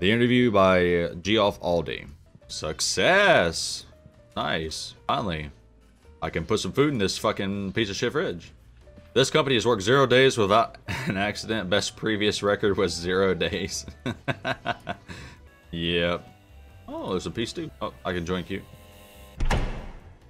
The interview by Geoff Alday. Success! Nice. Finally. I can put some food in this fucking piece of shit fridge. This company has worked zero days without an accident. Best previous record was zero days. yep. Oh, there's a piece too. Oh, I can join queue.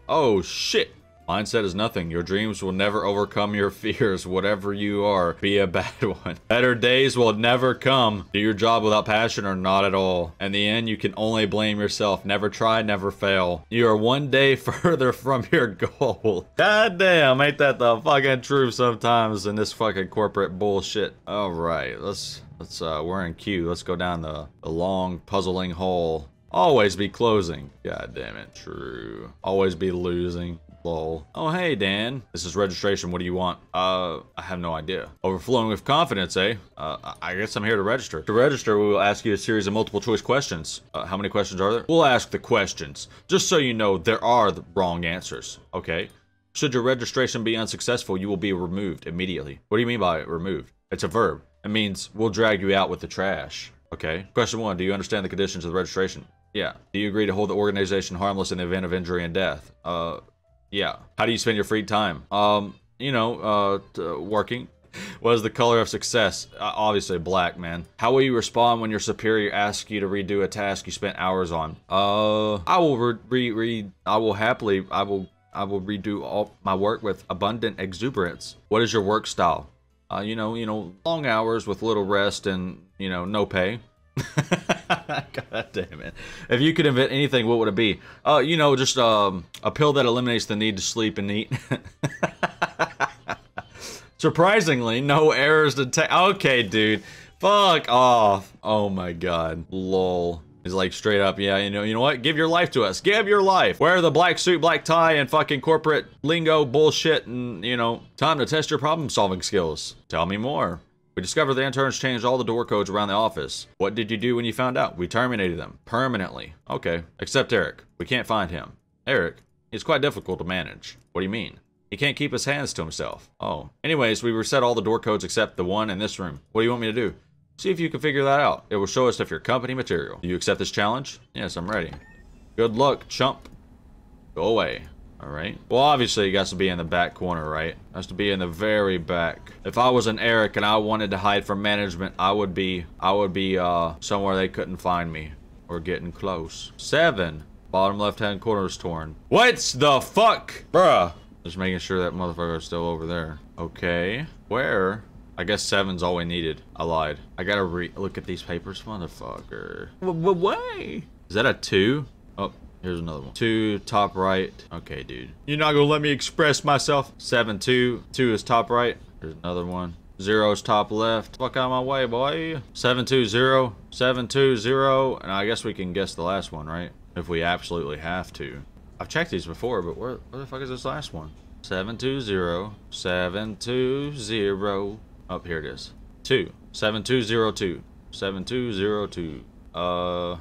Oh, shit. Mindset is nothing. Your dreams will never overcome your fears. Whatever you are, be a bad one. Better days will never come. Do your job without passion or not at all. In the end, you can only blame yourself. Never try, never fail. You are one day further from your goal. God damn, ain't that the fucking truth sometimes in this fucking corporate bullshit. All right, let's, let's, uh, we're in queue. Let's go down the, the long, puzzling hole. Always be closing. God damn it, true. Always be losing. Lol. Oh, hey, Dan. This is registration. What do you want? Uh, I have no idea. Overflowing with confidence, eh? Uh, I guess I'm here to register. To register, we will ask you a series of multiple choice questions. Uh, how many questions are there? We'll ask the questions. Just so you know, there are the wrong answers, okay? Should your registration be unsuccessful, you will be removed immediately. What do you mean by removed? It's a verb. It means we'll drag you out with the trash. Okay. Question one, do you understand the conditions of the registration? Yeah. Do you agree to hold the organization harmless in the event of injury and death? Uh, yeah. How do you spend your free time? Um, you know, uh, working. What is the color of success? Uh, obviously black, man. How will you respond when your superior asks you to redo a task you spent hours on? Uh, I will re, re, re I will happily, I will, I will redo all my work with abundant exuberance. What is your work style? Uh, you know, you know, long hours with little rest and, you know, no pay. God damn it. If you could invent anything, what would it be? Uh, you know, just um, a pill that eliminates the need to sleep and eat. Surprisingly, no errors detected. Okay, dude. Fuck off. Oh my god. Lol. He's like straight up, yeah, you know, you know what? Give your life to us. Give your life. Wear the black suit, black tie, and fucking corporate lingo bullshit, and you know, time to test your problem-solving skills. Tell me more. We discovered the interns changed all the door codes around the office. What did you do when you found out? We terminated them. Permanently. Okay. Except Eric. We can't find him. Eric? He's quite difficult to manage. What do you mean? He can't keep his hands to himself. Oh. Anyways, we reset all the door codes except the one in this room. What do you want me to do? See if you can figure that out. It will show us if you're company material. Do you accept this challenge? Yes, I'm ready. Good luck, chump. Go away. Alright. Well, obviously, it has to be in the back corner, right? It has to be in the very back. If I was an Eric and I wanted to hide from management, I would be, I would be, uh, somewhere they couldn't find me. Or getting close. Seven. Bottom left-hand corner is torn. What the fuck? Bruh. Just making sure that motherfucker is still over there. Okay. Where? I guess seven's all we needed. I lied. I gotta re- look at these papers, motherfucker. Way? Is that a two? Here's another one. Two, top right. Okay, dude. You're not gonna let me express myself. Seven, two. Two is top right. There's another one. Zero is top left. Fuck out of my way, boy. Seven, two, zero. Seven, two, zero. And I guess we can guess the last one, right? If we absolutely have to. I've checked these before, but where, where the fuck is this last one? Seven, two, zero. Seven, two, zero. Oh, here it is. Two. Seven, two, zero, two. Seven, two, zero, two. Uh...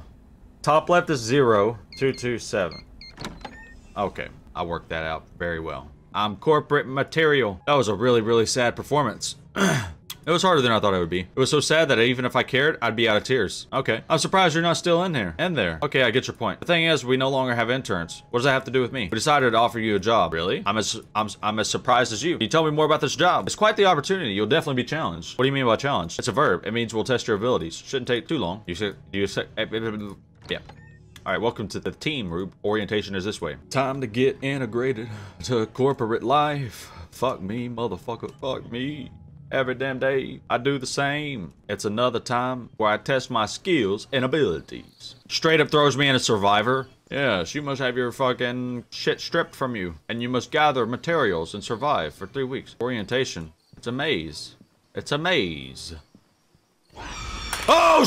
Top left is 0, 227. Okay, I worked that out very well. I'm corporate material. That was a really, really sad performance. it was harder than I thought it would be. It was so sad that even if I cared, I'd be out of tears. Okay. I'm surprised you're not still in here. In there. Okay, I get your point. The thing is, we no longer have interns. What does that have to do with me? We decided to offer you a job. Really? I'm as I'm, I'm as surprised as you. Can you tell me more about this job? It's quite the opportunity. You'll definitely be challenged. What do you mean by challenge? It's a verb. It means we'll test your abilities. Shouldn't take too long. You say you say yeah. All right, welcome to the team, Rube. Orientation is this way. Time to get integrated to corporate life. Fuck me, motherfucker. Fuck me. Every damn day, I do the same. It's another time where I test my skills and abilities. Straight up throws me in a survivor. Yes, you must have your fucking shit stripped from you. And you must gather materials and survive for three weeks. Orientation. It's a maze. It's a maze. Oh!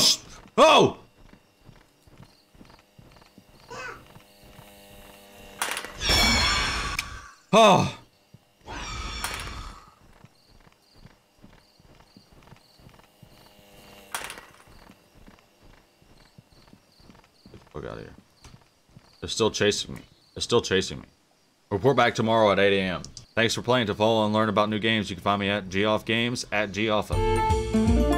Oh! Oh. Get the fuck out of here. They're still chasing me. They're still chasing me. Report back tomorrow at 8 a.m. Thanks for playing. To follow and learn about new games, you can find me at Geoff Games at Geoffa.